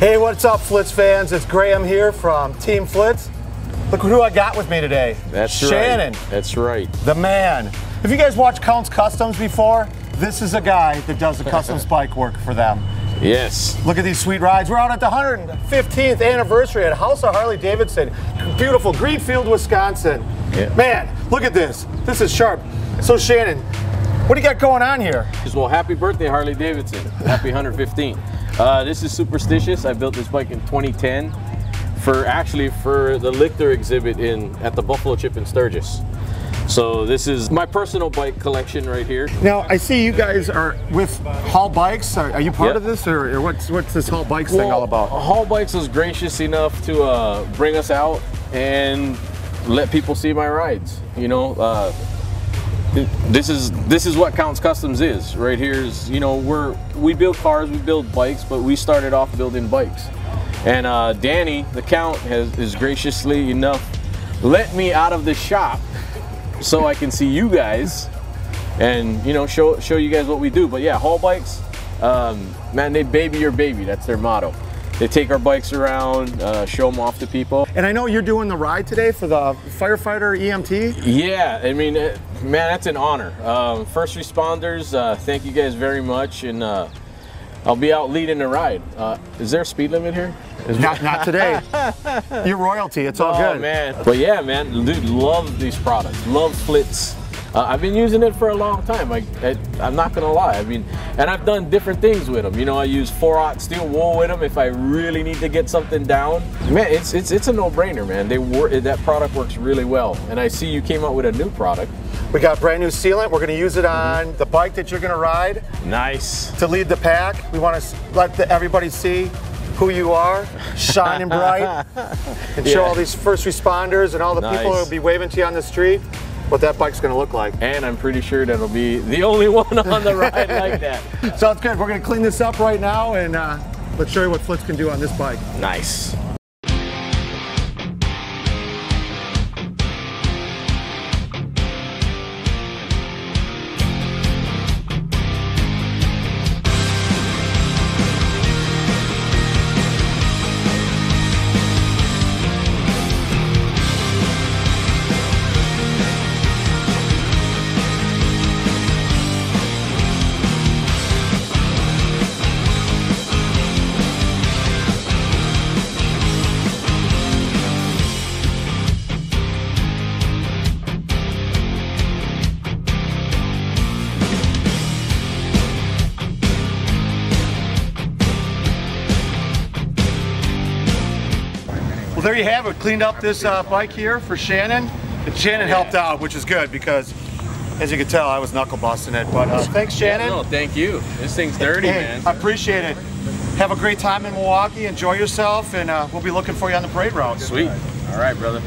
Hey, what's up, Flitz fans? It's Graham here from Team Flitz. Look who I got with me today. That's Shannon, right. That's right. the man. Have you guys watched Counts Customs before? This is a guy that does the custom spike work for them. Yes. Look at these sweet rides. We're out at the 115th anniversary at House of Harley Davidson, beautiful Greenfield, Wisconsin. Yeah. Man, look at this. This is sharp. So Shannon, what do you got going on here? Well, happy birthday, Harley Davidson. Happy 115. Uh, this is Superstitious. I built this bike in 2010 for actually for the Lichter exhibit in at the Buffalo Chip in Sturgis. So this is my personal bike collection right here. Now I see you guys are with Hall Bikes. Are, are you part Yeah. of this, or, or what's what's this Hall Bikes thing all about? Hall Bikes was gracious enough to uh, bring us out and let people see my rides. You know, uh, this is this is what Counts Customs is. Right here is you know we're we build cars, we build bikes, but we started off building bikes. And uh, Danny, the Count, has is graciously enough let me out of the shop so I can see you guys and you know show show you guys what we do. But yeah, Hall Bikes, um, man, they baby your baby. That's their motto. They take our bikes around, uh, show them off to people. And I know you're doing the ride today for the firefighter EMT. Yeah, I mean, uh, man, that's an honor. Um, first responders, uh, thank you guys very much, and uh, I'll be out leading the ride. Uh, is there a speed limit here? Not not today. You're royalty. It's all good. Oh good. man, but yeah, man, dude, love these products. Love Flitz. Uh, I've been using it for a long time. I, I'm not gonna lie. I mean, and I've done different things with them. You know, I use 4-aught steel wool with them if I really need to get something down. Man, it's it's it's a no-brainer, man. They work. That product works really well. And I see you came out with a new product. We got brand new sealant. We're going to use it on the bike that you're going to ride Nice. to lead the pack. We want to let the, everybody see who you are, shining bright, and show all these first responders and all the people who'll be waving to you on the street what that bike's going to look like. And I'm pretty sure that'll be the only one on the ride like that. Sounds good. We're going to clean this up right now and uh, let's show you what Flitz can do on this bike. Nice. Well, there you have it. Cleaned up this uh, bike here for Shannon. And Shannon helped out, which is good because, as you can tell, I was knuckle busting it. But uh, thanks, Shannon. No, thank you. This thing's dirty, Hey, man. I appreciate it. Have a great time in Milwaukee. Enjoy yourself, and uh, we'll be looking for you on the parade route. Sweet. All right, brother.